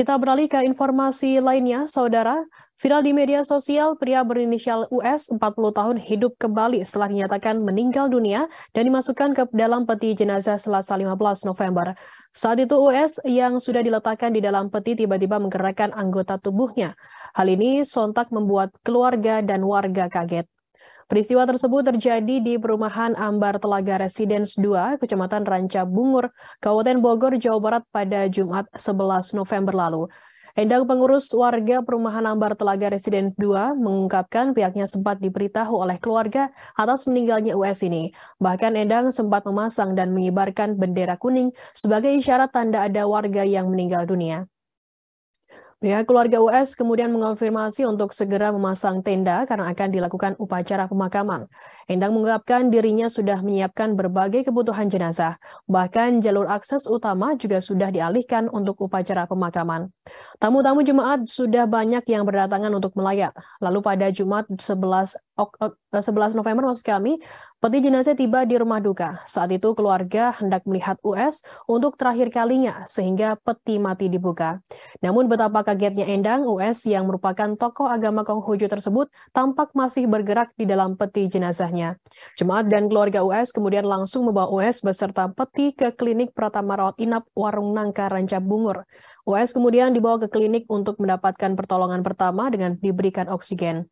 Kita beralih ke informasi lainnya, saudara. Viral di media sosial, pria berinisial US 40 tahun hidup kembali setelah dinyatakan meninggal dunia dan dimasukkan ke dalam peti jenazah selasa 15 November. Saat itu US yang sudah diletakkan di dalam peti tiba-tiba menggerakkan anggota tubuhnya. Hal ini sontak membuat keluarga dan warga kaget. Peristiwa tersebut terjadi di perumahan Ambar Telaga Residence 2, Kecamatan Ranca Bungur, Kabupaten Bogor, Jawa Barat pada Jumat 11 November lalu. Endang pengurus warga perumahan Ambar Telaga Residence 2 mengungkapkan pihaknya sempat diberitahu oleh keluarga atas meninggalnya US ini. Bahkan Endang sempat memasang dan mengibarkan bendera kuning sebagai isyarat tanda ada warga yang meninggal dunia. Pihak keluarga US kemudian mengonfirmasi untuk segera memasang tenda karena akan dilakukan upacara pemakaman. Endang mengungkapkan dirinya sudah menyiapkan berbagai kebutuhan jenazah, bahkan jalur akses utama juga sudah dialihkan untuk upacara pemakaman. Tamu-tamu jemaat sudah banyak yang berdatangan untuk melayat. Lalu pada Jumat 11 11 November maksud kami, peti jenazah tiba di rumah duka. Saat itu keluarga hendak melihat US untuk terakhir kalinya sehingga peti mati dibuka. Namun betapa kagetnya Endang, US yang merupakan tokoh agama Konghucu tersebut tampak masih bergerak di dalam peti jenazahnya. Jemaat dan keluarga US kemudian langsung membawa US beserta peti ke klinik Pratama Rawat Inap Warung Nangka Ranca Bungur. US kemudian dibawa ke klinik untuk mendapatkan pertolongan pertama dengan diberikan oksigen.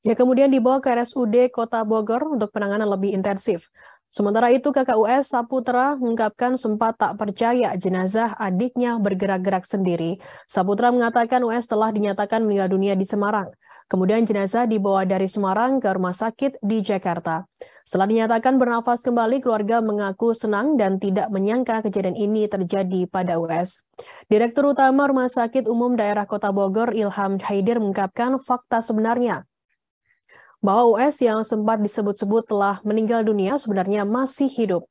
Ia kemudian dibawa ke RSUD Kota Bogor untuk penanganan lebih intensif. Sementara itu, kakak US Saputra mengungkapkan sempat tak percaya jenazah adiknya bergerak-gerak sendiri. Saputra mengatakan US telah dinyatakan meninggal dunia di Semarang. Kemudian jenazah dibawa dari Semarang ke rumah sakit di Jakarta. Setelah dinyatakan bernafas kembali, keluarga mengaku senang dan tidak menyangka kejadian ini terjadi pada US. Direktur Utama Rumah Sakit Umum Daerah Kota Bogor, Ilham Haidir, mengungkapkan fakta sebenarnya bahwa US yang sempat disebut-sebut telah meninggal dunia sebenarnya masih hidup.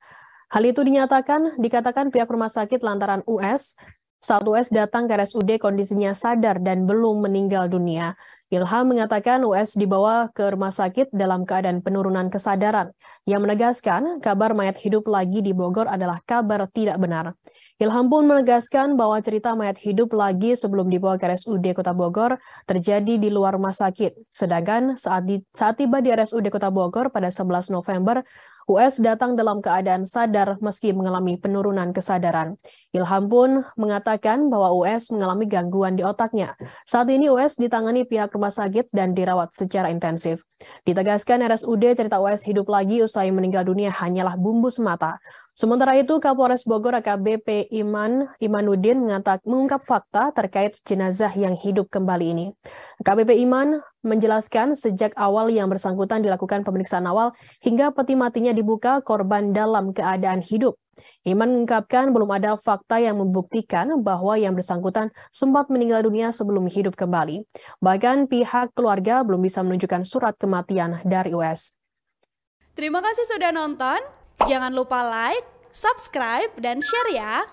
Hal itu dinyatakan, dikatakan pihak rumah sakit lantaran US saat US datang ke RSUD kondisinya sadar dan belum meninggal dunia. Ilham mengatakan US dibawa ke rumah sakit dalam keadaan penurunan kesadaran, yang menegaskan kabar mayat hidup lagi di Bogor adalah kabar tidak benar. Ilham pun menegaskan bahwa cerita mayat hidup lagi sebelum dibawa ke RSUD Kota Bogor terjadi di luar rumah sakit. Sedangkan saat, di, saat tiba di RSUD Kota Bogor pada 11 November, US datang dalam keadaan sadar meski mengalami penurunan kesadaran. Ilham pun mengatakan bahwa US mengalami gangguan di otaknya. Saat ini US ditangani pihak rumah sakit dan dirawat secara intensif. Ditegaskan RSUD cerita US hidup lagi usai meninggal dunia hanyalah bumbu semata. Sementara itu, Kapolres Bogor AKBP Iman Imanuddin mengatak, mengungkap fakta terkait jenazah yang hidup kembali ini. KBP Iman menjelaskan sejak awal yang bersangkutan dilakukan pemeriksaan awal hingga peti matinya dibuka korban dalam keadaan hidup. Iman mengungkapkan belum ada fakta yang membuktikan bahwa yang bersangkutan sempat meninggal dunia sebelum hidup kembali. Bahkan pihak keluarga belum bisa menunjukkan surat kematian dari US. Terima kasih sudah nonton. Jangan lupa like, subscribe, dan share ya.